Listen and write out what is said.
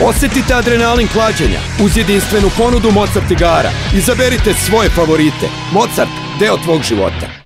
Osjetite adrenalin klađenja uz jedinstvenu ponudu Mozart igara. Izaberite svoje favorite. Mozart, deo tvog života.